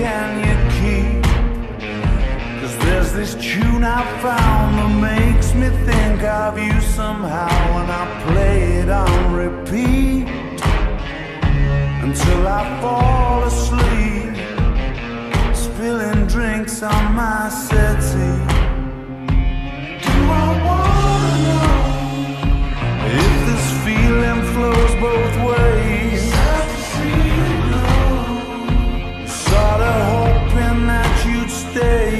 can you keep? Cause there's this tune I found that makes me think of you somehow And I play it on repeat Until I fall asleep Spilling drinks on my sets day.